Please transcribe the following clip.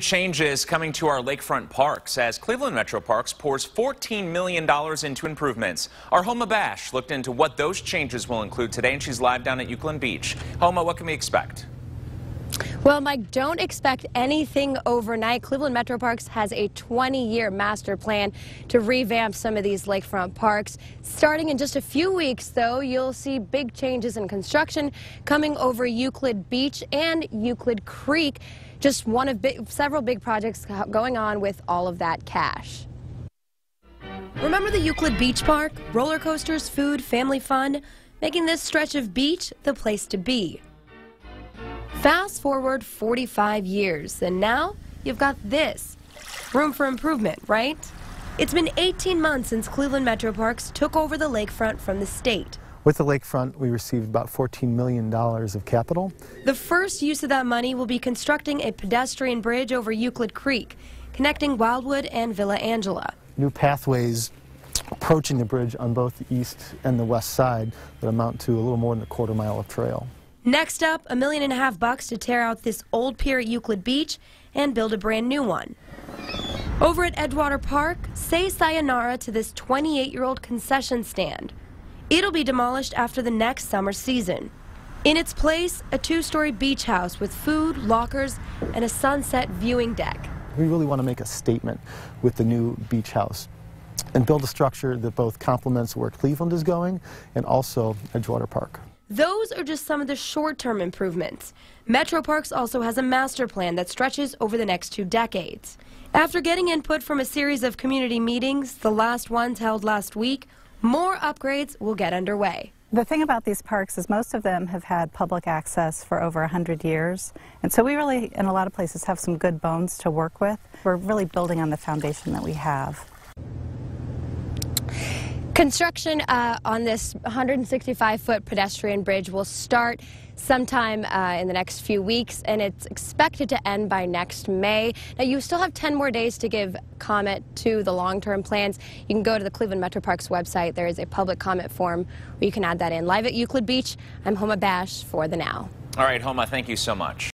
Changes coming to our lakefront parks as Cleveland Metroparks pours $14 million into improvements. Our Homa Bash looked into what those changes will include today, and she's live down at Euclid Beach. Homa, what can we expect? Well, Mike, don't expect anything overnight. Cleveland Metroparks has a 20-year master plan to revamp some of these lakefront parks. Starting in just a few weeks, though, you'll see big changes in construction coming over Euclid Beach and Euclid Creek. Just one of big, several big projects going on with all of that cash. Remember the Euclid Beach Park? Roller coasters, food, family fun, making this stretch of beach the place to be. Fast forward 45 years, and now you've got this. Room for improvement, right? It's been 18 months since Cleveland Metroparks took over the lakefront from the state. With the lakefront, we received about $14 million of capital. The first use of that money will be constructing a pedestrian bridge over Euclid Creek, connecting Wildwood and Villa Angela. New pathways approaching the bridge on both the east and the west side that amount to a little more than a quarter mile of trail. Next up, a million and a half bucks to tear out this old pier at Euclid Beach and build a brand new one. Over at Edgewater Park, say sayonara to this 28-year-old concession stand. It'll be demolished after the next summer season. In its place, a two-story beach house with food, lockers, and a sunset viewing deck. We really want to make a statement with the new beach house and build a structure that both complements where Cleveland is going and also Edgewater Park. Those are just some of the short-term improvements. Metroparks also has a master plan that stretches over the next two decades. After getting input from a series of community meetings, the last ones held last week, more upgrades will get underway. The thing about these parks is most of them have had public access for over 100 years. And so we really, in a lot of places, have some good bones to work with. We're really building on the foundation that we have. Construction uh, on this 165-foot pedestrian bridge will start sometime uh, in the next few weeks, and it's expected to end by next May. Now, you still have 10 more days to give comment to the long-term plans. You can go to the Cleveland Metroparks website. There is a public comment form where you can add that in. Live at Euclid Beach, I'm Homa Bash for The Now. All right, Homa, thank you so much.